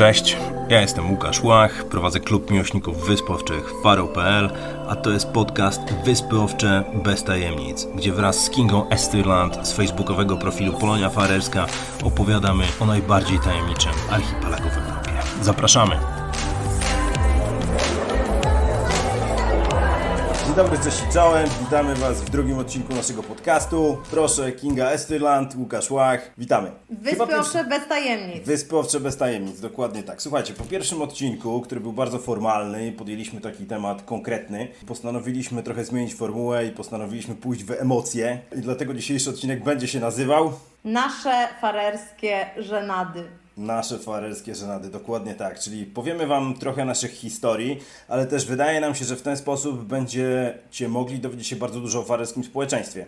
Cześć, ja jestem Łukasz Łach, prowadzę klub miłośników wysp owczych Faro.pl, a to jest podcast Wyspy Owcze bez tajemnic, gdzie wraz z Kingą Esterland z facebookowego profilu Polonia Farerska opowiadamy o najbardziej tajemniczym archipelagu w Europie. Zapraszamy! Dobry, cześć i czołem. Witamy Was w drugim odcinku naszego podcastu. Proszę, Kinga Esterland, Łukasz Łach. Witamy. Wyspy Owcze bez tajemnic. Wyspy Owcze bez tajemnic, dokładnie tak. Słuchajcie, po pierwszym odcinku, który był bardzo formalny, podjęliśmy taki temat konkretny, postanowiliśmy trochę zmienić formułę i postanowiliśmy pójść w emocje. I dlatego dzisiejszy odcinek będzie się nazywał... Nasze farerskie żenady. Nasze farerskie żenady, dokładnie tak. Czyli powiemy Wam trochę naszych historii, ale też wydaje nam się, że w ten sposób będziecie mogli dowiedzieć się bardzo dużo o farerskim społeczeństwie.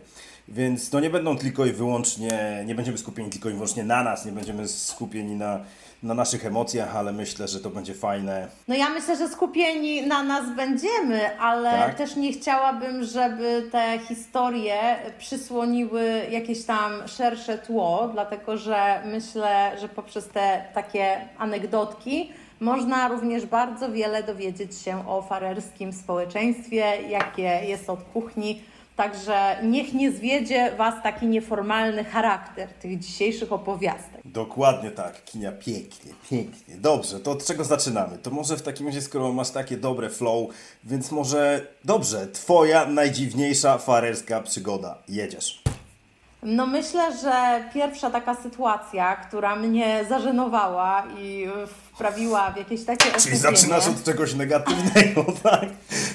Więc to nie będą tylko i wyłącznie, nie będziemy skupieni tylko i wyłącznie na nas, nie będziemy skupieni na, na naszych emocjach, ale myślę, że to będzie fajne. No ja myślę, że skupieni na nas będziemy, ale Tak? też nie chciałabym, żeby te historie przysłoniły jakieś tam szersze tło, dlatego że myślę, że poprzez te takie anegdotki można również bardzo wiele dowiedzieć się o farerskim społeczeństwie, jakie jest od kuchni. Także niech nie zwiedzie Was taki nieformalny charakter tych dzisiejszych opowiastek. Dokładnie tak, Kinia, pięknie, pięknie. Dobrze, to od czego zaczynamy? To może w takim razie, skoro masz takie dobre flow, więc może, dobrze, Twoja najdziwniejsza farerska przygoda. Jedziesz. No myślę, że pierwsza taka sytuacja, która mnie zażenowała i wprawiła w jakieś takie Czyli zaczynasz od czegoś negatywnego, tak?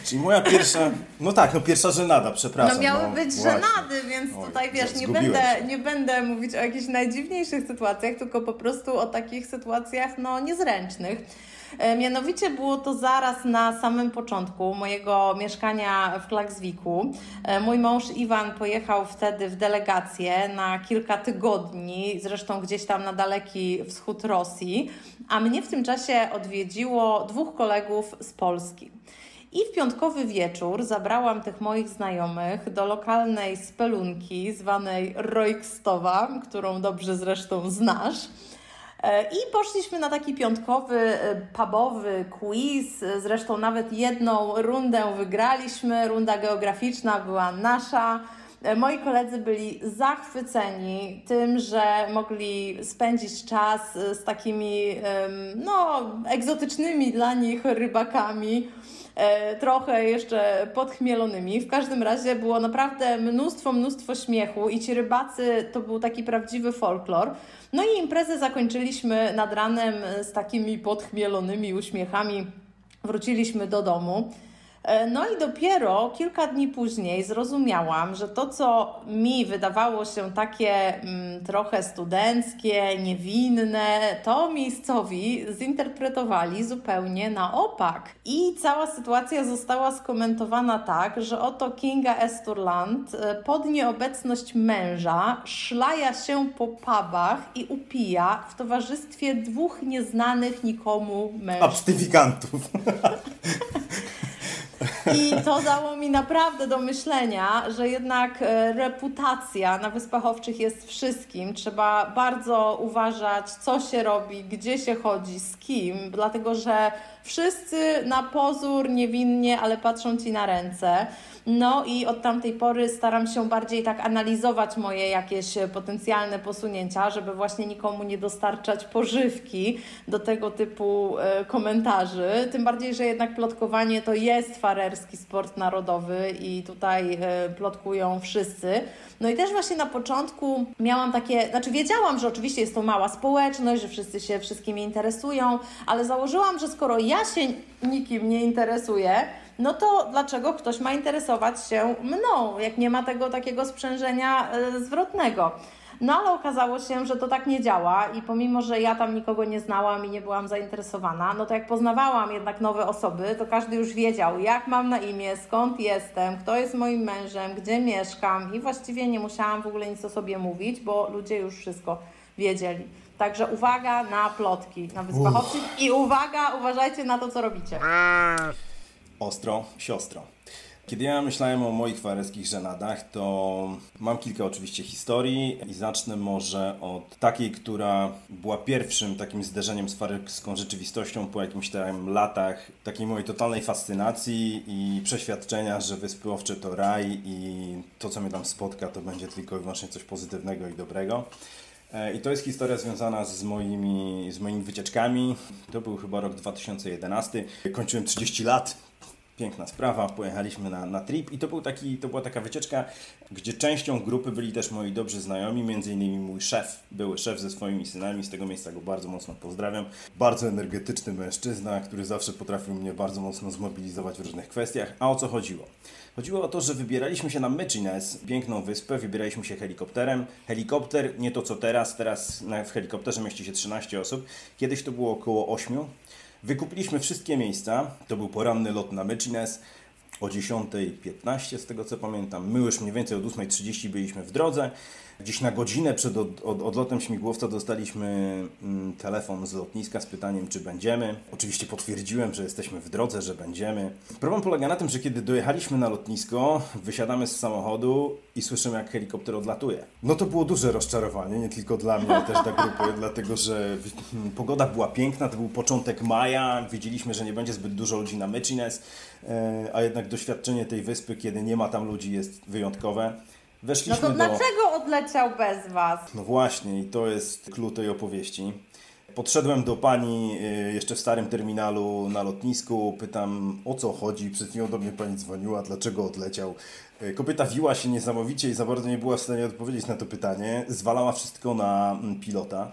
Czyli moja pierwsza, no tak, no pierwsza żenada, przepraszam. No miały no, być właśnie. żenady, więc Oj, tutaj wiesz, nie będę, się. nie będę mówić o jakichś najdziwniejszych sytuacjach, tylko po prostu o takich sytuacjach no niezręcznych. E, Mianowicie było to zaraz na samym początku mojego mieszkania w Klakswiku. E, Mój mąż Iwan pojechał wtedy w delegację na kilka tygodni, zresztą gdzieś tam na daleki wschód Rosji, a mnie w tym czasie odwiedziło dwóch kolegów z Polski. I w piątkowy wieczór zabrałam tych moich znajomych do lokalnej spelunki zwanej Rojkstowa, którą dobrze zresztą znasz. E, I poszliśmy na taki piątkowy, e, pubowy quiz. Zresztą nawet jedną rundę wygraliśmy. Runda geograficzna była nasza. E, Moi koledzy byli zachwyceni tym, że mogli spędzić czas z takimi no, egzotycznymi dla nich rybakami trochę jeszcze podchmielonymi. W każdym razie było naprawdę mnóstwo, mnóstwo śmiechu i ci rybacy to był taki prawdziwy folklor. No i imprezę zakończyliśmy nad ranem e, z takimi podchmielonymi uśmiechami. Wróciliśmy do domu. E, No i dopiero kilka dni później zrozumiałam, że to, co mi wydawało się takie mm, trochę studenckie, niewinne, to miejscowi zinterpretowali zupełnie na opak. I cała sytuacja została skomentowana tak, że oto Kinga Esturland e, pod nieobecność męża szlaja się po pubach i upija w towarzystwie dwóch nieznanych nikomu mężczyzn. Abstyfikantów. I to dało mi naprawdę do myślenia, że jednak e, reputacja na Wyspach Owczych jest wszystkim. Trzeba bardzo uważać, co się robi, gdzie się chodzi, z kim, dlatego że wszyscy na pozór niewinnie, ale patrzą ci na ręce. No i od tamtej pory staram się bardziej tak analizować moje jakieś e, potencjalne posunięcia, żeby właśnie nikomu nie dostarczać pożywki do tego typu e, komentarzy. Tym bardziej, że jednak plotkowanie to jest farerski sport narodowy i tutaj e, plotkują wszyscy. No i też właśnie na początku miałam takie, znaczy wiedziałam, że oczywiście jest to mała społeczność, że wszyscy się wszystkimi interesują, ale założyłam, że skoro ja się nikim nie interesuję, no to dlaczego ktoś ma interesować się mną, jak nie ma tego takiego sprzężenia e, zwrotnego? No ale okazało się, że to tak nie działa i pomimo, że ja tam nikogo nie znałam i nie byłam zainteresowana, no to jak poznawałam jednak nowe osoby, to każdy już wiedział, jak mam na imię, skąd jestem, kto jest moim mężem, gdzie mieszkam i właściwie nie musiałam w ogóle nic o sobie mówić, bo ludzie już wszystko wiedzieli. Także uwaga na plotki na Wyspach Owczych i uwaga, uważajcie na to, co robicie. Ostro, siostro. Kiedy ja myślałem o moich fareskich żenadach, to mam kilka oczywiście historii i zacznę może od takiej, która była pierwszym takim zderzeniem z fareską rzeczywistością po jakimś tam latach takiej mojej totalnej fascynacji i przeświadczenia, że Wyspy Owcze to raj i to, co mnie tam spotka, to będzie tylko i wyłącznie coś pozytywnego i dobrego. E, I to jest historia związana z moimi, z moimi wycieczkami. To był chyba rok 2011. Kończyłem 30 lat, piękna sprawa, pojechaliśmy na, na trip i to, był taki, to była taka wycieczka, gdzie częścią grupy byli też moi dobrzy znajomi, między innymi mój szef, były szef ze swoimi synami, z tego miejsca go bardzo mocno pozdrawiam. Bardzo energetyczny mężczyzna, który zawsze potrafił mnie bardzo mocno zmobilizować w różnych kwestiach. A o co chodziło? Chodziło o to, że wybieraliśmy się na Mychines, piękną wyspę, wybieraliśmy się helikopterem. Helikopter, nie to co teraz, teraz w helikopterze mieści się 13 osób, kiedyś to było około 8. Wykupiliśmy wszystkie miejsca. To był poranny lot na Mychines o 10.15 z tego co pamiętam. My już mniej więcej od 8.30 byliśmy w drodze. Gdzieś na godzinę przed od, od, odlotem śmigłowca dostaliśmy mm, telefon z lotniska z pytaniem, czy będziemy. Oczywiście potwierdziłem, że jesteśmy w drodze, że będziemy. Problem polega na tym, że kiedy dojechaliśmy na lotnisko, wysiadamy z samochodu i słyszymy, jak helikopter odlatuje. No to było duże rozczarowanie, nie tylko dla mnie, ale też dla grupy, dlatego że pogoda była piękna, to był początek maja, wiedzieliśmy, że nie będzie zbyt dużo ludzi na Mychines, a jednak doświadczenie tej wyspy, kiedy nie ma tam ludzi, jest wyjątkowe. Weszliśmy no to dlaczego odleciał bez Was? No właśnie, i to jest klucz tej opowieści. Podszedłem do pani y, jeszcze w starym terminalu na lotnisku, pytam o co chodzi, przed chwilą do mnie pani dzwoniła, dlaczego odleciał. Y, kobieta wiła się niesamowicie i za bardzo nie była w stanie odpowiedzieć na to pytanie. Zwalała wszystko na mm, pilota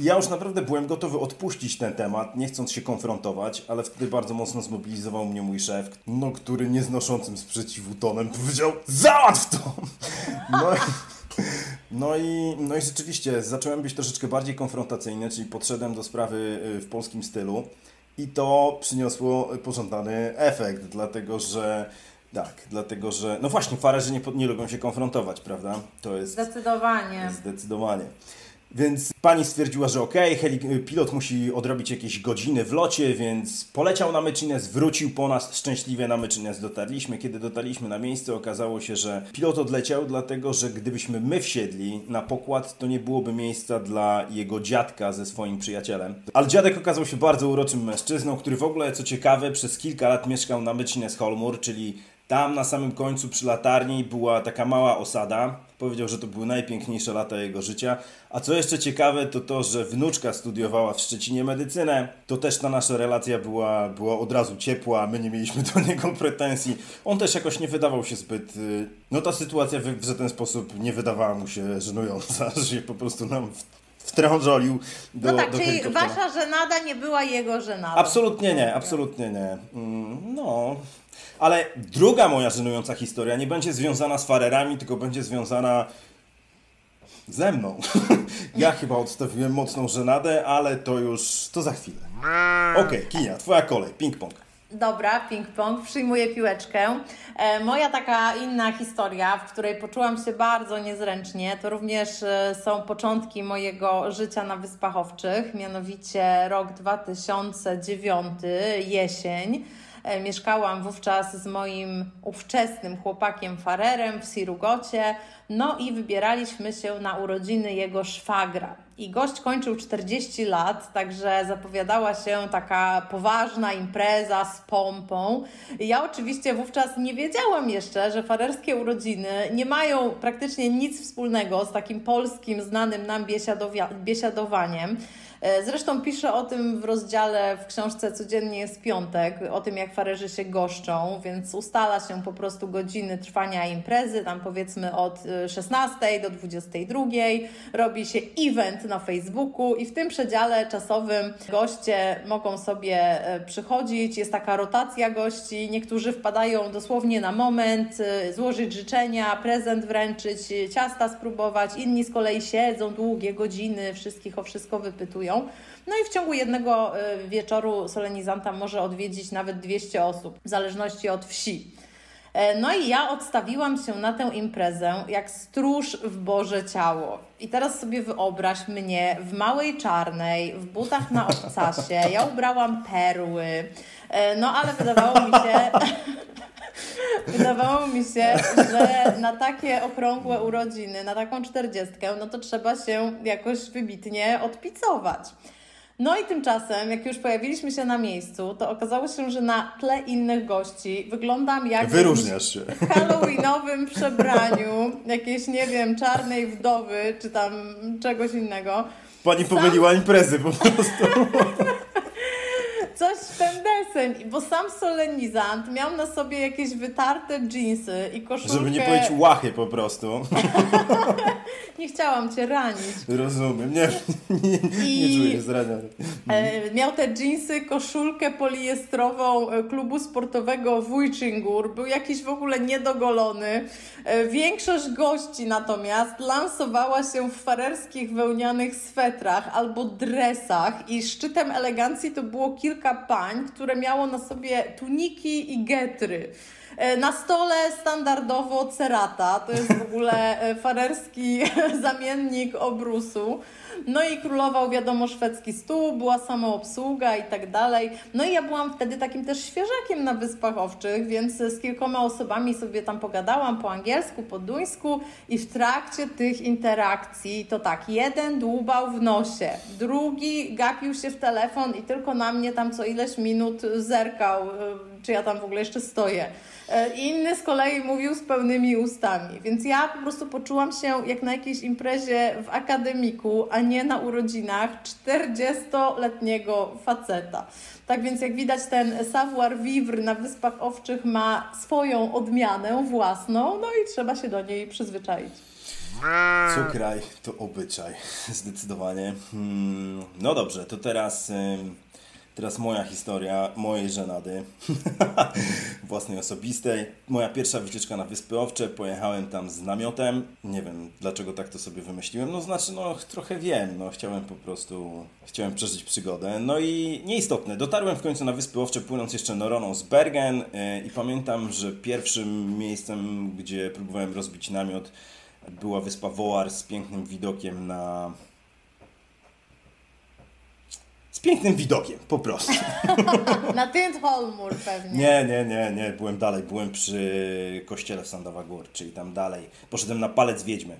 ja już naprawdę byłem gotowy odpuścić ten temat, nie chcąc się konfrontować, ale wtedy bardzo mocno zmobilizował mnie mój szef, no, który nieznoszącym sprzeciwu tonem powiedział załatw to! No, no i, no i rzeczywiście zacząłem być troszeczkę bardziej konfrontacyjny, czyli podszedłem do sprawy y, w polskim stylu i to przyniosło pożądany efekt, dlatego że tak, dlatego że. No właśnie, farerzy nie, nie lubią się konfrontować, prawda? To jest. Zdecydowanie. Zdecydowanie. Więc pani stwierdziła, że okej, okay, pilot musi odrobić jakieś godziny w locie, więc poleciał na Mychines, wrócił po nas, szczęśliwie na Mychines dotarliśmy. Kiedy dotarliśmy na miejsce, okazało się, że pilot odleciał, dlatego że gdybyśmy my wsiedli na pokład, to nie byłoby miejsca dla jego dziadka ze swoim przyjacielem. Ale dziadek okazał się bardzo uroczym mężczyzną, który w ogóle, co ciekawe, przez kilka lat mieszkał na Mychines Holmur, czyli tam na samym końcu przy latarni była taka mała osada. Powiedział, że to były najpiękniejsze lata jego życia. A co jeszcze ciekawe, to to, że wnuczka studiowała w Szczecinie medycynę. To też ta nasza relacja była, była od razu ciepła, my nie mieliśmy do niego pretensji. On też jakoś nie wydawał się zbyt. Y, no ta sytuacja w, w ten sposób nie wydawała mu się żenująca, że się po prostu nam wtrążolił do No tak, do czyli wasza żenada nie była jego żenadą. Absolutnie nie, absolutnie nie. Mm, no, ale druga moja żenująca historia nie będzie związana z farerami, tylko będzie związana ze mną. ja chyba odstawiłem mocną żenadę, ale to już to za chwilę. Okej, okay, Kinia, twoja kolej, ping-pong. Dobra, ping-pong, przyjmuję piłeczkę. E, moja taka inna historia, w której poczułam się bardzo niezręcznie, to również e, są początki mojego życia na Wyspach Owczych, mianowicie rok 2009, jesień. E, mieszkałam wówczas z moim ówczesnym chłopakiem Farerem w Sirugocie, no i wybieraliśmy się na urodziny jego szwagra. I gość kończył 40 lat, także zapowiadała się taka poważna impreza z pompą. Ja oczywiście wówczas nie wiedziałam jeszcze, że farerskie urodziny nie mają praktycznie nic wspólnego z takim polskim, znanym nam biesiadowaniem. E, zresztą piszę o tym w rozdziale w książce Codziennie jest piątek, o tym jak farerzy się goszczą, więc ustala się po prostu godziny trwania imprezy, tam powiedzmy od 16 e, do 22, robi się event na Facebooku i w tym przedziale czasowym goście mogą sobie e, przychodzić, jest taka rotacja gości, niektórzy wpadają dosłownie na moment, złożyć życzenia, prezent wręczyć, ciasta spróbować, inni z kolei siedzą długie godziny, wszystkich o wszystko wypytują. No i w ciągu jednego wieczoru solenizanta może odwiedzić nawet 200 osób, w zależności od wsi. E, no i ja odstawiłam się na tę imprezę jak stróż w Boże ciało. I teraz sobie wyobraź mnie w małej czarnej, w butach na obcasie. Ja ubrałam perły. E, no ale wydawało mi się, Wydawało mi się, że na takie okrągłe urodziny, na taką czterdziestkę, no to trzeba się jakoś wybitnie odpicować. No i tymczasem, jak już pojawiliśmy się na miejscu, to okazało się, że na tle innych gości wyglądam jak Wyróżniasz się. w halloweenowym przebraniu, jakiejś, nie wiem, czarnej wdowy, czy tam czegoś innego. Pani pomyliła imprezy po prostu. Coś w ten deseń, bo sam solenizant miał na sobie jakieś wytarte dżinsy i koszulkę... Żeby nie powiedzieć łachy po prostu. Nie chciałam Cię ranić. Rozumiem. Nie, nie, I- nie czuję się zraniony. E, miał te dżinsy, koszulkę poliestrową e, klubu sportowego Wujczyngur. Był jakiś w ogóle niedogolony. E, większość gości natomiast lansowała się w farerskich wełnianych swetrach albo dresach i szczytem elegancji to było kilka pań, które miało na sobie tuniki i getry. E, Na stole standardowo cerata, to jest w ogóle e, farerski zamiennik obrusu. No i królował, wiadomo, szwedzki stół, była samoobsługa i tak dalej. No i ja byłam wtedy takim też świeżakiem na Wyspach Owczych, więc z kilkoma osobami sobie tam pogadałam po angielsku, po duńsku i w trakcie tych interakcji to tak, jeden dłubał w nosie, drugi gapił się w telefon i tylko na mnie tam co ileś minut zerkał, y, czy ja tam w ogóle jeszcze stoję. E, Inny z kolei mówił z pełnymi ustami, więc ja po prostu poczułam się jak na jakiejś imprezie w akademiku, a nie na urodzinach 40-letniego faceta. Tak więc jak widać ten savoir vivre na Wyspach Owczych ma swoją odmianę własną, no i trzeba się do niej przyzwyczaić. Co kraj, to obyczaj. Zdecydowanie. Hmm, No dobrze, to teraz, teraz moja historia, mojej żenady. Własnej osobistej. Moja pierwsza wycieczka na Wyspy Owcze. Pojechałem tam z namiotem. Nie wiem, dlaczego tak to sobie wymyśliłem. No znaczy, no trochę wiem. No chciałem po prostu, chciałem przeżyć przygodę. No i nieistotne. Dotarłem w końcu na Wyspy Owcze, płynąc jeszcze Noroną z Bergen. Yy, I pamiętam, że pierwszym miejscem, gdzie próbowałem rozbić namiot, była wyspa Wołar z pięknym widokiem na. Z pięknym widokiem, po prostu. Na Tintholmur pewnie. Nie, nie, nie, nie, byłem dalej. Byłem przy kościele w Sandowa Gór, czyli tam dalej. Poszedłem na palec wiedźmy.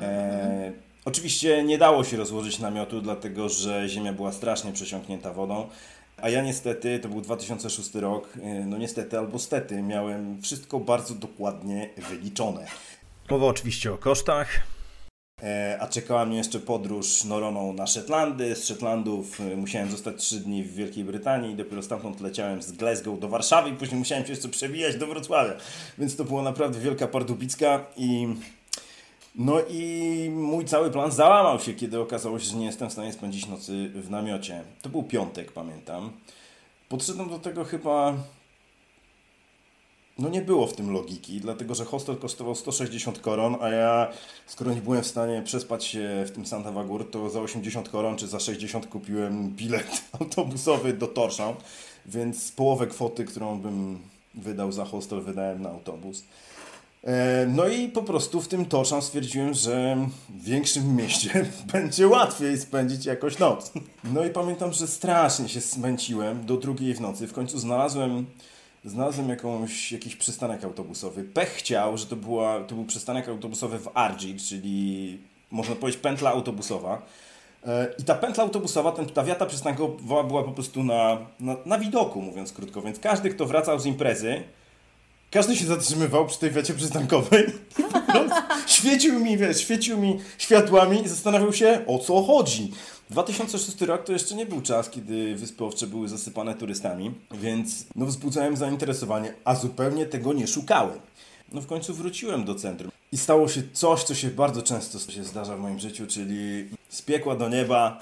E, oczywiście nie dało się rozłożyć namiotu, dlatego że ziemia była strasznie przesiąknięta wodą. A ja niestety, to był 2006 rok, e, no niestety albo stety, miałem wszystko bardzo dokładnie wyliczone. Mowa oczywiście o kosztach. E, a czekała mnie jeszcze podróż Noroną na Szetlandy. Z Szetlandów e, musiałem zostać 3 dni w Wielkiej Brytanii i dopiero stamtąd leciałem z Glasgow do Warszawy i później musiałem się jeszcze przewijać do Wrocławia. Więc to była naprawdę wielka pardubicka i... No i mój cały plan załamał się, kiedy okazało się, że nie jestem w stanie spędzić nocy w namiocie. To był piątek, pamiętam. Podszedłem do tego chyba no nie było w tym logiki, dlatego że hostel kosztował 160 koron, a ja, skoro nie byłem w stanie przespać się w tym Santa Wagur, to za 80 koron czy za 60 kupiłem bilet autobusowy do Torshavn, więc połowę kwoty, którą bym wydał za hostel, wydałem na autobus. E, No i po prostu w tym Torshavn stwierdziłem, że w większym mieście będzie łatwiej spędzić jakoś noc. No i pamiętam, że strasznie się zmęciłem do drugiej w nocy. W końcu znalazłem Znalazłem jakąś, jakiś przystanek autobusowy. Pech chciał, że to, była, to był przystanek autobusowy w Argy, czyli można powiedzieć pętla autobusowa. E, I ta pętla autobusowa, ten, ta wiata przystankowa była po prostu na, na, na widoku, mówiąc krótko. Więc każdy, kto wracał z imprezy, każdy się zatrzymywał przy tej wiecie przystankowej. świecił mi, wiesz, świecił mi światłami i zastanawiał się, o co chodzi. 2006 rok to jeszcze nie był czas, kiedy Wyspy Owcze były zasypane turystami, więc no, wzbudzałem zainteresowanie, a zupełnie tego nie szukałem. No w końcu wróciłem do centrum i stało się coś, co się bardzo często się zdarza w moim życiu, czyli z piekła do nieba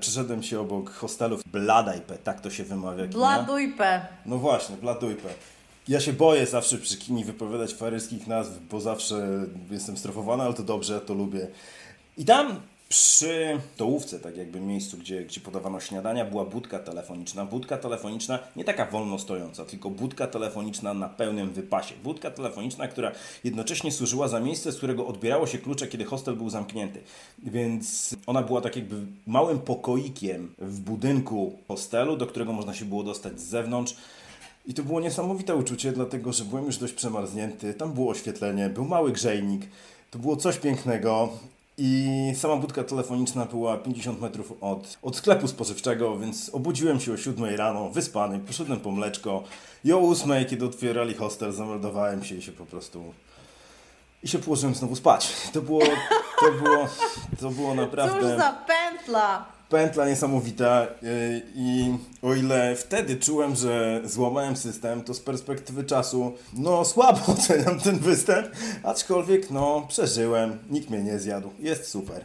przeszedłem się obok hostelów Bladajpe, tak to się wymawia. Bladujpe. No właśnie, Bladujpe. Ja się boję zawsze przy kini wypowiadać faryskich nazw, bo zawsze jestem strofowany, ale to dobrze, ja to lubię. I tam przy stołówce, tak jakby miejscu, gdzie, gdzie podawano śniadania, była budka telefoniczna. Budka telefoniczna nie taka wolno stojąca, tylko budka telefoniczna na pełnym wypasie. Budka telefoniczna, która jednocześnie służyła za miejsce, z którego odbierało się klucze, kiedy hostel był zamknięty. Więc ona była tak jakby małym pokoikiem w budynku hostelu, do którego można się było dostać z zewnątrz. I to było niesamowite uczucie, dlatego że byłem już dość przemarznięty. Tam było oświetlenie, był mały grzejnik. To było coś pięknego. I sama budka telefoniczna była 50 metrów od, od sklepu spożywczego, więc obudziłem się o 7 rano, wyspany, poszedłem po mleczko i o 8, kiedy otwierali hostel, zameldowałem się i się po prostu... I się położyłem znowu spać. To było, to było, to było naprawdę... Cóż za pętla! Pętla niesamowita yy, i o ile wtedy czułem, że złamałem system, to z perspektywy czasu, no słabo oceniam ten występ, aczkolwiek no przeżyłem, nikt mnie nie zjadł, jest super.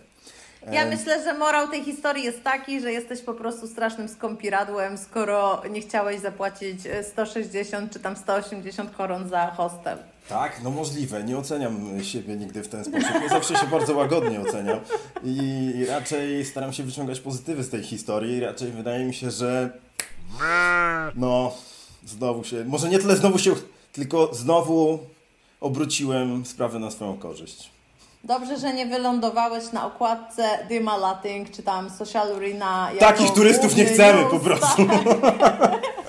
Ja myślę, że morał tej historii jest taki, że jesteś po prostu strasznym skąpiradłem, skoro nie chciałeś zapłacić e, 160 czy tam 180 koron za hostel. Tak, no możliwe. Nie oceniam siebie nigdy w ten sposób. Ja zawsze się bardzo łagodnie oceniam i raczej staram się wyciągać pozytywy z tej historii. Raczej wydaje mi się, że no znowu się, może nie tyle znowu się, tylko znowu obróciłem sprawę na swoją korzyść. Dobrze, że nie wylądowałeś na okładce Dyma Lating czy tam Social Arena. jako Takich turystów nie chcemy po prostu. tak.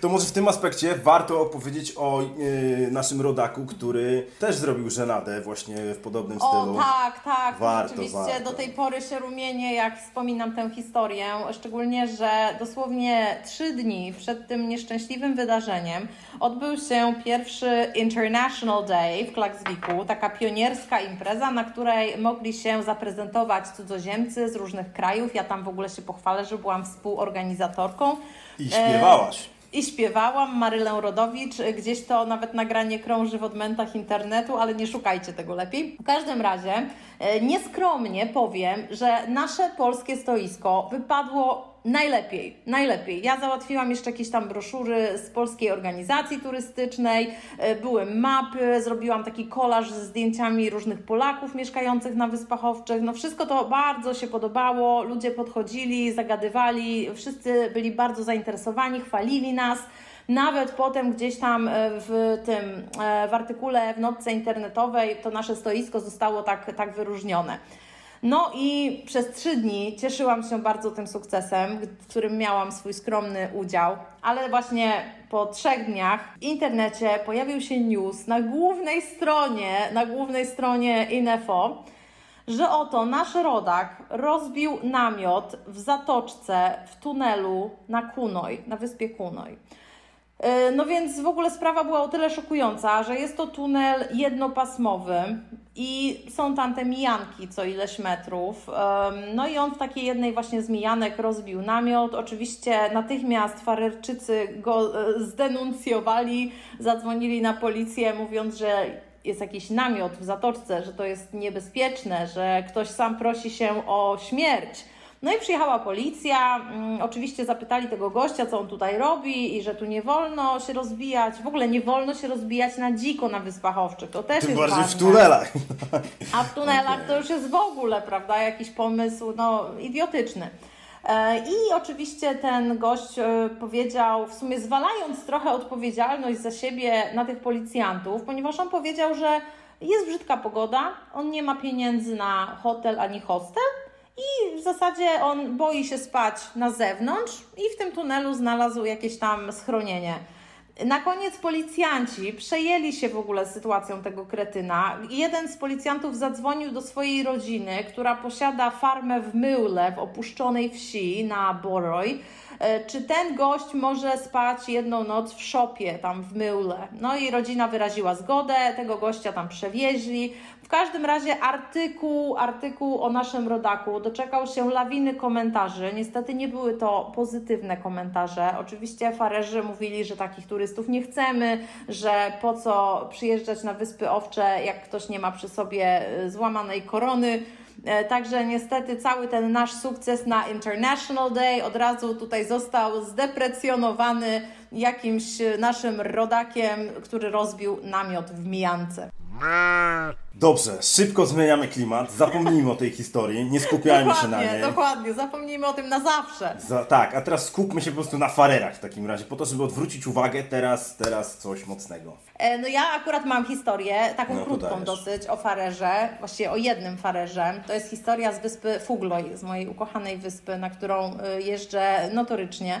To może w tym aspekcie warto opowiedzieć o yy, naszym rodaku, który też zrobił żenadę właśnie w podobnym O stylu. tak, tak. Warto, Oczywiście warto. do tej pory się rumienię, jak wspominam tę historię. Szczególnie, że dosłownie trzy dni przed tym nieszczęśliwym wydarzeniem odbył się pierwszy International Day w Klaksviku, taka pionierska impreza, na której mogli się zaprezentować cudzoziemcy z różnych krajów. Ja tam w ogóle się pochwalę, że byłam współorganizatorką. I śpiewałaś. I śpiewałam Marylę Rodowicz, gdzieś to nawet nagranie krąży w odmętach internetu, ale nie szukajcie tego lepiej. W każdym razie e, nieskromnie powiem, że nasze polskie stoisko wypadło najlepiej, najlepiej. Ja załatwiłam jeszcze jakieś tam broszury z polskiej organizacji turystycznej, e, były mapy, zrobiłam taki kolaż ze zdjęciami różnych Polaków mieszkających na Wyspach Owczych. No wszystko to bardzo się podobało, ludzie podchodzili, zagadywali, wszyscy byli bardzo zainteresowani, chwalili nas. Nawet potem gdzieś tam e, w tym, e, w artykule w notce internetowej to nasze stoisko zostało tak, tak wyróżnione. No i przez trzy dni cieszyłam się bardzo tym sukcesem, w którym miałam swój skromny udział, ale właśnie po trzech dniach w internecie pojawił się news na głównej stronie, na głównej stronie Info, że oto nasz rodak rozbił namiot w zatoczce w tunelu na Kunoj, na wyspie Kunoj. E, No więc w ogóle sprawa była o tyle szokująca, że jest to tunel jednopasmowy i są tam te mijanki co ileś metrów. No i on w takiej jednej właśnie z mijanek rozbił namiot. Oczywiście natychmiast farerczycy go e, zdenuncjowali, zadzwonili na policję mówiąc, że jest jakiś namiot w zatoczce, że to jest niebezpieczne, że ktoś sam prosi się o śmierć. No i przyjechała policja, mm, oczywiście zapytali tego gościa, co on tutaj robi i że tu nie wolno się rozbijać, w ogóle nie wolno się rozbijać na dziko na Wyspach Owczych, to też Tym jest bardziej ważne. w tunelach. A w tunelach Okej. to już jest w ogóle, prawda, jakiś pomysł, no, idiotyczny. E, I oczywiście ten gość e, powiedział, w sumie zwalając trochę odpowiedzialność za siebie na tych policjantów, ponieważ on powiedział, że jest brzydka pogoda, on nie ma pieniędzy na hotel ani hostel i w zasadzie on boi się spać na zewnątrz i w tym tunelu znalazł jakieś tam schronienie. Na koniec policjanci przejęli się w ogóle sytuacją tego kretyna. Jeden z policjantów zadzwonił do swojej rodziny, która posiada farmę w Myule, w opuszczonej wsi na Boroj. E, Czy ten gość może spać jedną noc w szopie tam w Myule? No i rodzina wyraziła zgodę, tego gościa tam przewieźli. W każdym razie artykuł, artykuł o naszym rodaku doczekał się lawiny komentarzy. Niestety nie były to pozytywne komentarze. Oczywiście farerzy mówili, że takich turystów nie chcemy, że po co przyjeżdżać na Wyspy Owcze, jak ktoś nie ma przy sobie y, złamanej korony. E, Także niestety cały ten nasz sukces na International Day od razu tutaj został zdeprecjonowany jakimś y, naszym rodakiem, który rozbił namiot w Mijance. Dobrze, szybko zmieniamy klimat, zapomnijmy o tej historii, nie skupiajmy się na niej. dokładnie. Zapomnijmy o tym na zawsze. Za, tak, a teraz skupmy się po prostu na farerach w takim razie, po to, żeby odwrócić uwagę, teraz, teraz coś mocnego. E, No ja akurat mam historię, taką No krótką dajesz. dosyć, o farerze, właściwie o jednym farerze. To jest historia z wyspy Fugloj, z mojej ukochanej wyspy, na którą y, jeżdżę notorycznie.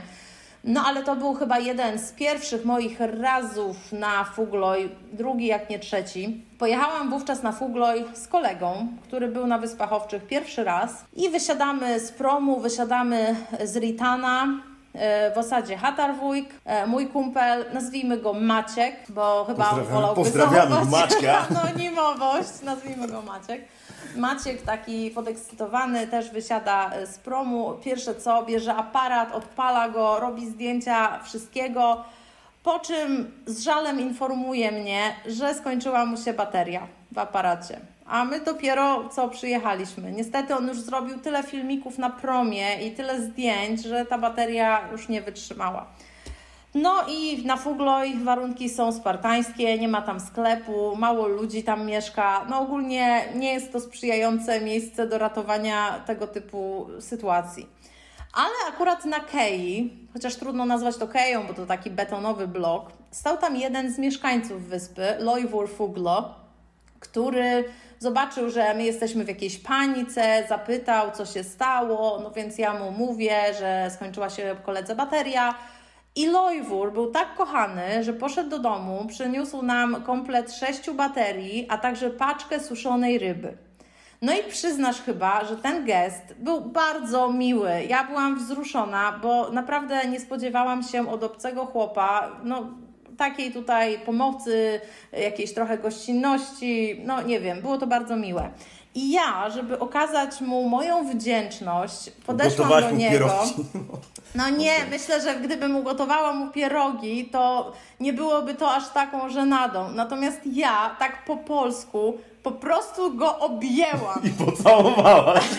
No ale to był chyba jeden z pierwszych moich razów na Fugloj, drugi jak nie trzeci. Pojechałam wówczas na Fugloj z kolegą, który był na Wyspach Owczych pierwszy raz i wysiadamy z promu, wysiadamy z Ritana, e, w osadzie Hatarwójk, e, mój kumpel, nazwijmy go Maciek, bo chyba Pozdrawiam- wolałby pozdrawiamy Maćka. anonimowość, nazwijmy go Maciek. Maciek taki podekscytowany też wysiada e, z promu. Pierwsze co, bierze aparat, odpala go, robi zdjęcia wszystkiego. Po czym z żalem informuje mnie, że skończyła mu się bateria w aparacie. A my dopiero co przyjechaliśmy. Niestety on już zrobił tyle filmików na promie i tyle zdjęć, że ta bateria już nie wytrzymała. No i na Fugloj warunki są spartańskie, nie ma tam sklepu, mało ludzi tam mieszka. No ogólnie nie jest to sprzyjające miejsce do ratowania tego typu sytuacji. Ale akurat na Kei, chociaż trudno nazwać to Keją, bo to taki betonowy blok, stał tam jeden z mieszkańców wyspy, Loivur Fuglo, który zobaczył, że my jesteśmy w jakiejś panice, zapytał, co się stało, no więc ja mu mówię, że skończyła się koledze bateria. I Lojwór był tak kochany, że poszedł do domu, przyniósł nam komplet sześciu baterii, a także paczkę suszonej ryby. No i przyznasz chyba, że ten gest był bardzo miły. Ja byłam wzruszona, bo naprawdę nie spodziewałam się od obcego chłopa, no takiej tutaj pomocy, jakiejś trochę gościnności, no nie wiem, było to bardzo miłe. I ja, żeby okazać mu moją wdzięczność, podeszłam Gotować do niego. No nie, myślę, że gdybym ugotowała mu pierogi, to nie byłoby to aż taką żenadą. Natomiast ja, tak po polsku, po prostu go objęłam. I pocałowałaś.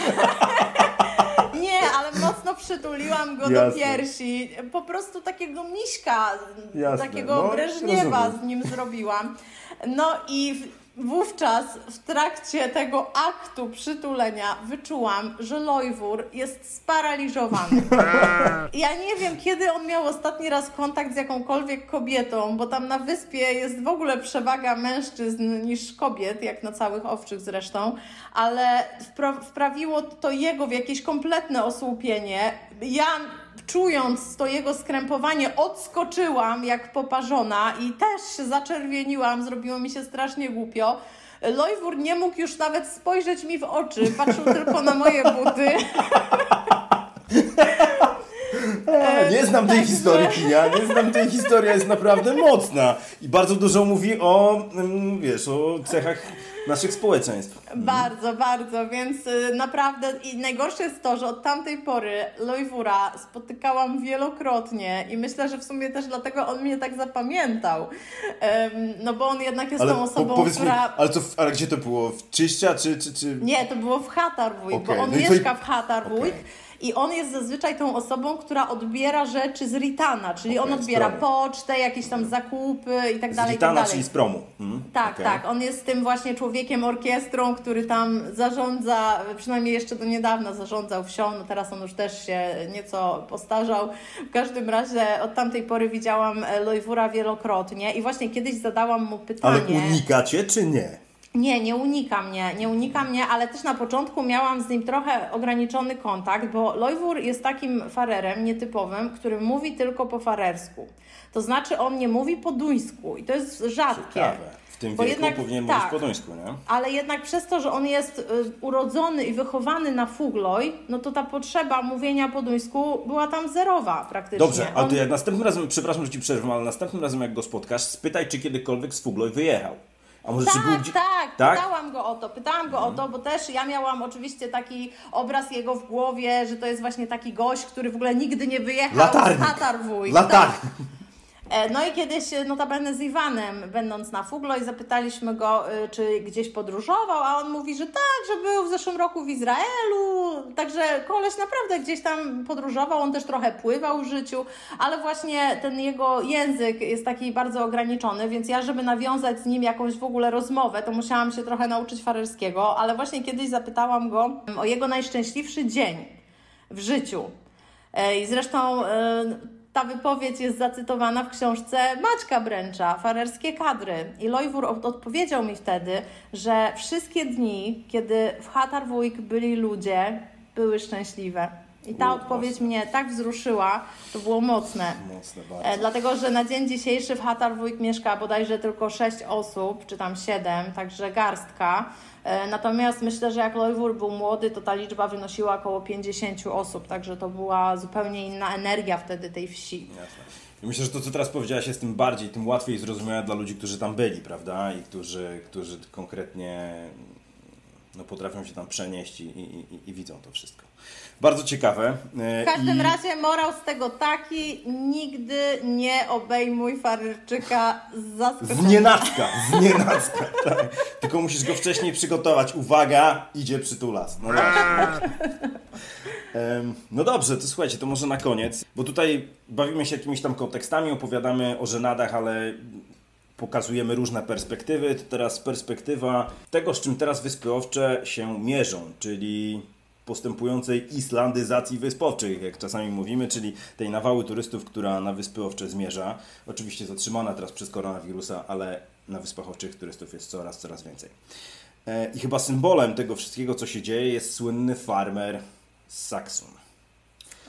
Nie, ale mocno przytuliłam go do Jasne. piersi. Po prostu takiego miśka, Jasne, takiego no, Breżniewa z nim zrobiłam. No i w, wówczas w trakcie tego aktu przytulenia wyczułam, że Lojwór jest sparaliżowany. Ja nie wiem, kiedy on miał ostatni raz kontakt z jakąkolwiek kobietą, bo tam na wyspie jest w ogóle przewaga mężczyzn niż kobiet, jak na całych owczych zresztą, ale wpra- wprawiło to jego w jakieś kompletne osłupienie. Ja czując to jego skrępowanie, odskoczyłam jak poparzona i też się zaczerwieniłam, zrobiło mi się strasznie głupio. Lojwór nie mógł już nawet spojrzeć mi w oczy, patrzył tylko na moje buty. A, Nie znam tej historii, Kinia, nie znam tej historii, jest naprawdę mocna i bardzo dużo mówi o, mm, wiesz, o cechach naszych społeczeństw. Bardzo, bardzo, więc y, naprawdę i najgorsze jest to, że od tamtej pory Lojwura spotykałam wielokrotnie i myślę, że w sumie też dlatego on mnie tak zapamiętał. No bo on jednak jest Ale tą po, osobą, powiedz która... mi, ale, to, ale gdzie to było? W Czyścia czy... czy, czy... Nie, to było w Hatarwójk, Okej, bo on no i to- mieszka w Hatarwójk. Okej. I on jest zazwyczaj tą osobą, która odbiera rzeczy z Ritana, czyli on Okej, z odbiera pocztę, jakieś tam zakupy i tak Z dalej, i tak dalej. czyli z promu. Mhm, Tak, okej. tak. On jest tym właśnie człowiekiem orkiestrą, który tam zarządza, przynajmniej jeszcze do niedawna zarządzał wsią, no teraz on już też się nieco postarzał. W każdym razie od tamtej pory widziałam Lojwura wielokrotnie i właśnie kiedyś zadałam mu pytanie. Ale unikacie czy nie? Nie, nie unika mnie, nie unika mnie, ale też na początku miałam z nim trochę ograniczony kontakt, bo Lojwór jest takim farerem nietypowym, który mówi tylko po farersku. To znaczy on nie mówi po duńsku i to jest rzadkie. Ciekawe. W tym Bo wieku jednak- powinien tak. mówić po duńsku, nie? Ale jednak przez to, że on jest y, urodzony i wychowany na Fugloj, no to ta potrzeba mówienia po duńsku była tam zerowa praktycznie. Dobrze, ale on... to jak następnym razem, przepraszam, że Ci przerwę, ale następnym razem jak go spotkasz, spytaj, czy kiedykolwiek z Fugloj wyjechał. A może czy był Tak, gdzie... tak, Tak? pytałam go o to, pytałam go o to, bo też ja miałam oczywiście taki obraz jego w głowie, że to jest właśnie taki gość, który w ogóle nigdy nie wyjechał Latarnik. z. Latarnik. Tak. E, No i kiedyś e, notabene z Iwanem, będąc na Fugloj, zapytaliśmy go, y, czy gdzieś podróżował, a on mówi, że tak, że był w zeszłym roku w Izraelu, także koleś naprawdę gdzieś tam podróżował, on też trochę pływał w życiu, ale właśnie ten jego język jest taki bardzo ograniczony, więc ja, żeby nawiązać z nim jakąś w ogóle rozmowę, to musiałam się trochę nauczyć farerskiego, ale właśnie kiedyś zapytałam go o jego najszczęśliwszy dzień w życiu. E, I zresztą e, ta wypowiedź jest zacytowana w książce Maćka Bręcza, Farerskie kadry. I Lojwór od- odpowiedział mi wtedy, że wszystkie dni, kiedy w Hatarwójk byli ludzie, były szczęśliwe. I ta U, odpowiedź mnie tak wzruszyła, to było mocne. Mocne E, dlatego, że na dzień dzisiejszy w Hatarwójk mieszka bodajże tylko 6 osób, czy tam 7, także garstka. E, natomiast myślę, że jak Lojwór był młody, to ta liczba wynosiła około 50 osób, także to była zupełnie inna energia wtedy tej wsi. Jasne. I myślę, że to, co teraz powiedziałaś, jest tym bardziej, tym łatwiej zrozumiałe dla ludzi, którzy tam byli, prawda? I którzy, którzy konkretnie no, potrafią się tam przenieść i, i, i, i widzą to wszystko. Bardzo ciekawe. E, W każdym i... razie morał z tego taki, nigdy nie obejmuj Farerczyka z Z zaskoczenia. nienacka, z nienacka, tak. Tylko musisz go wcześniej przygotować. Uwaga, idzie przytulas. No No dobrze, to słuchajcie, to może na koniec, bo tutaj bawimy się jakimiś tam kontekstami, opowiadamy o żenadach, ale pokazujemy różne perspektywy. To teraz perspektywa tego, z czym teraz Wyspy Owcze się mierzą, czyli postępującej islandyzacji Wysp Owczych, jak czasami mówimy, czyli tej nawały turystów, która na Wyspy Owcze zmierza. Oczywiście zatrzymana teraz przez koronawirusa, ale na Wyspach Owczych turystów jest coraz, coraz więcej. E, I chyba symbolem tego wszystkiego, co się dzieje, jest słynny farmer z Saxon.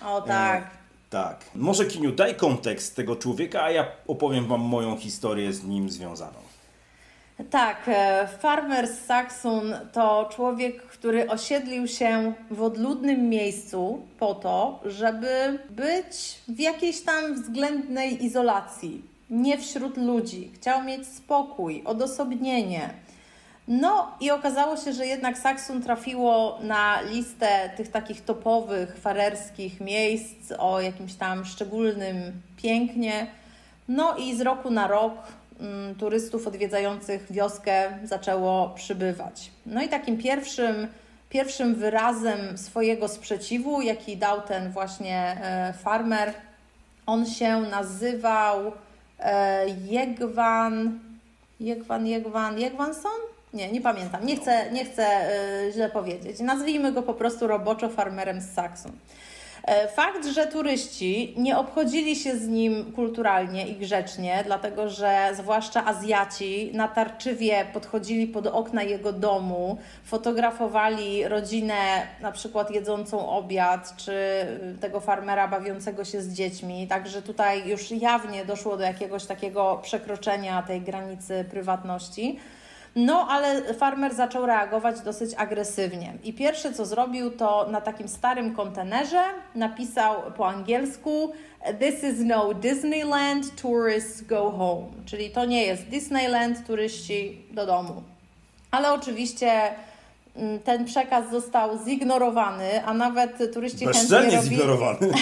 O tak. Tak. Może Kiniu, daj kontekst tego człowieka, a ja opowiem Wam moją historię z nim związaną. Tak, e, farmer z Saxon to człowiek, który osiedlił się w odludnym miejscu po to, żeby być w jakiejś tam względnej izolacji, nie wśród ludzi. Chciał mieć spokój, odosobnienie. No i okazało się, że jednak Saxon trafiło na listę tych takich topowych farerskich miejsc o jakimś tam szczególnym pięknie. No i z roku na rok mm, turystów odwiedzających wioskę zaczęło przybywać. No i takim pierwszym, pierwszym wyrazem swojego sprzeciwu, jaki dał ten właśnie e, farmer, on się nazywał e, Jegwan, Jegwan, Jegwan, Jegwanson? Nie, nie pamiętam. Nie chcę, nie chcę e, źle powiedzieć. Nazwijmy go po prostu roboczo farmerem z Saxon. E, Fakt, że turyści nie obchodzili się z nim kulturalnie i grzecznie, dlatego że zwłaszcza Azjaci natarczywie podchodzili pod okna jego domu, fotografowali rodzinę na przykład jedzącą obiad, czy y, tego farmera bawiącego się z dziećmi. Także tutaj już jawnie doszło do jakiegoś takiego przekroczenia tej granicy prywatności. No, ale farmer zaczął reagować dosyć agresywnie. I pierwsze co zrobił, to na takim starym kontenerze napisał po angielsku: This is no Disneyland, tourists go home. Czyli to nie jest Disneyland, turyści do domu. Ale oczywiście mm, ten przekaz został zignorowany, a nawet turyści chętnie Bezczelnie robili... zignorowany.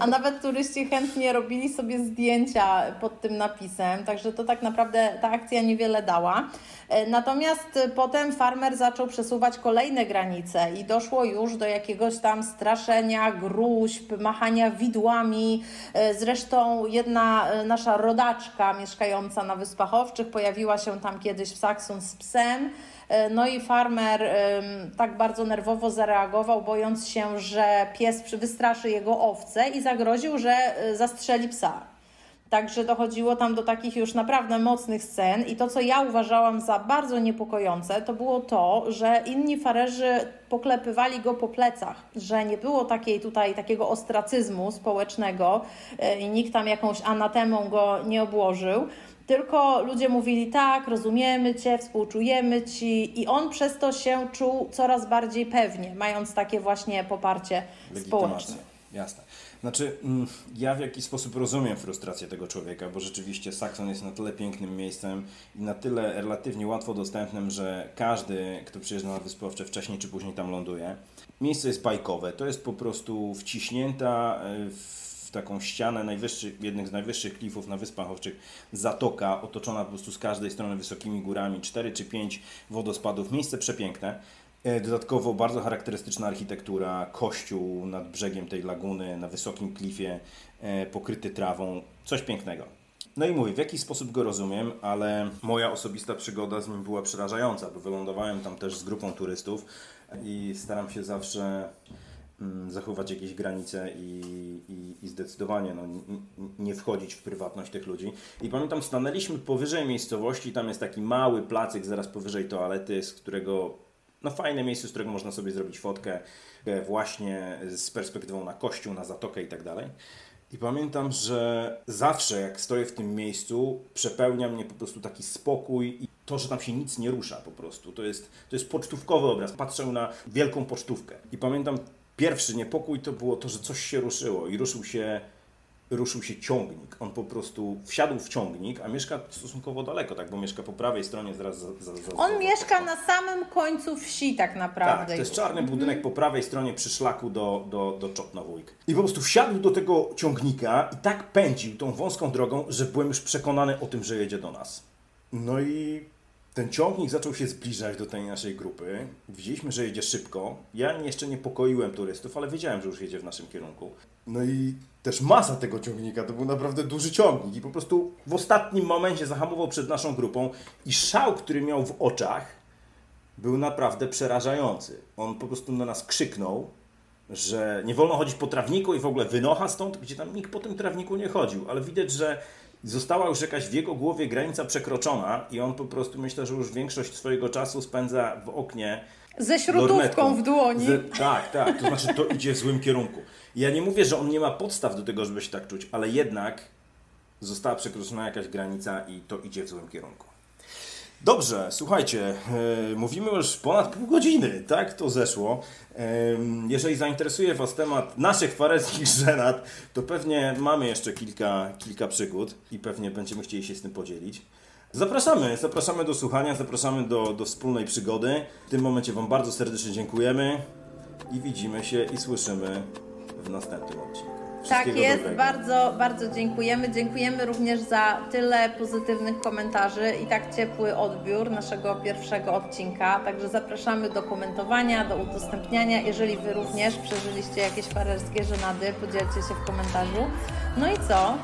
A nawet turyści chętnie robili sobie zdjęcia pod tym napisem, także to tak naprawdę ta akcja niewiele dała. E, Natomiast potem farmer zaczął przesuwać kolejne granice i doszło już do jakiegoś tam straszenia, gruźb, machania widłami. E, Zresztą jedna e, nasza rodaczka mieszkająca na Wyspach Owczych pojawiła się tam kiedyś w Saxon z psem. No i farmer tak bardzo nerwowo zareagował, bojąc się, że pies wystraszy jego owce i zagroził, że zastrzeli psa. Także dochodziło tam do takich już naprawdę mocnych scen i to, co ja uważałam za bardzo niepokojące, to było to, że inni farerzy poklepywali go po plecach, że nie było takiej tutaj takiego ostracyzmu społecznego e, i nikt tam jakąś anatemą go nie obłożył, tylko ludzie mówili tak, rozumiemy Cię, współczujemy Ci i on przez to się czuł coraz bardziej pewnie, mając takie właśnie poparcie społeczne. Jasne. Znaczy, mm, ja w jakiś sposób rozumiem frustrację tego człowieka, bo rzeczywiście Saxon jest na tyle pięknym miejscem i na tyle relatywnie łatwo dostępnym, że każdy, kto przyjeżdża na Wyspy Owcze, wcześniej czy później tam ląduje. Miejsce jest bajkowe, to jest po prostu wciśnięta y, w taką ścianę najwyższych, jednych z najwyższych klifów na Wyspach Owczych, zatoka otoczona po prostu z każdej strony wysokimi górami, 4 czy 5 wodospadów, miejsce przepiękne. E, Dodatkowo bardzo charakterystyczna architektura, kościół nad brzegiem tej laguny, na wysokim klifie, e, pokryty trawą, coś pięknego. No i mówię, w jakiś sposób go rozumiem, ale moja osobista przygoda z nim była przerażająca, bo wylądowałem tam też z grupą turystów i staram się zawsze mm, zachować jakieś granice i, i, i zdecydowanie no, nie wchodzić w prywatność tych ludzi. I pamiętam, stanęliśmy powyżej miejscowości, tam jest taki mały placyk zaraz powyżej toalety, z którego no fajne miejsce, z którego można sobie zrobić fotkę e, właśnie z perspektywą na kościół, na zatokę i tak dalej. I pamiętam, że zawsze jak stoję w tym miejscu, przepełnia mnie po prostu taki spokój i to, że tam się nic nie rusza po prostu. To jest, to jest pocztówkowy obraz. Patrzę na wielką pocztówkę. I pamiętam, pierwszy niepokój to było to, że coś się ruszyło i ruszył się ruszył się ciągnik. On po prostu wsiadł w ciągnik, a mieszka stosunkowo daleko, tak, bo mieszka po prawej stronie zaraz za, za, za On za- mieszka na samym końcu wsi tak naprawdę. tak, to jest czarny budynek po prawej stronie przy szlaku do, do, do Czopna Wójk. I po prostu wsiadł do tego ciągnika i tak pędził tą wąską drogą, że byłem już przekonany o tym, że jedzie do nas. No i ten ciągnik zaczął się zbliżać do tej naszej grupy. Widzieliśmy, że jedzie szybko. Ja jeszcze niepokoiłem turystów, ale wiedziałem, że już jedzie w naszym kierunku. No i też masa tego ciągnika, to był naprawdę duży ciągnik i po prostu w ostatnim momencie zahamował przed naszą grupą i szał, który miał w oczach, był naprawdę przerażający. On po prostu na nas krzyknął, że nie wolno chodzić po trawniku i w ogóle wynocha stąd, gdzie tam nikt po tym trawniku nie chodził, ale widać, że została już jakaś w jego głowie granica przekroczona i on po prostu myślę, że już większość swojego czasu spędza w oknie Ze śrutówką lornetką. w dłoni. Tak, tak, to znaczy to idzie w złym kierunku. Ja nie mówię, że on nie ma podstaw do tego, żeby się tak czuć, ale jednak została przekroczona jakaś granica i to idzie w złym kierunku. Dobrze, słuchajcie, e, mówimy już ponad pół godziny, tak to zeszło. Em, jeżeli zainteresuje Was temat naszych fareckich żenad, to pewnie mamy jeszcze kilka, kilka przygód i pewnie będziemy chcieli się z tym podzielić. Zapraszamy, zapraszamy do słuchania, zapraszamy do, do wspólnej przygody. W tym momencie Wam bardzo serdecznie dziękujemy i widzimy się i słyszymy w następnym odcinku. Tak jest, dobrego. bardzo, bardzo dziękujemy. Dziękujemy również za tyle pozytywnych komentarzy i tak ciepły odbiór naszego pierwszego odcinka. Także zapraszamy do komentowania, do udostępniania. Jeżeli Wy również przeżyliście jakieś farerskie żenady, podzielcie się w komentarzu. No i co?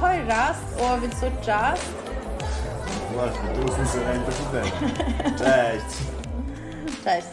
Höras och vid czas. Właśnie, do usłyszenia i do. Cześć! Cześć!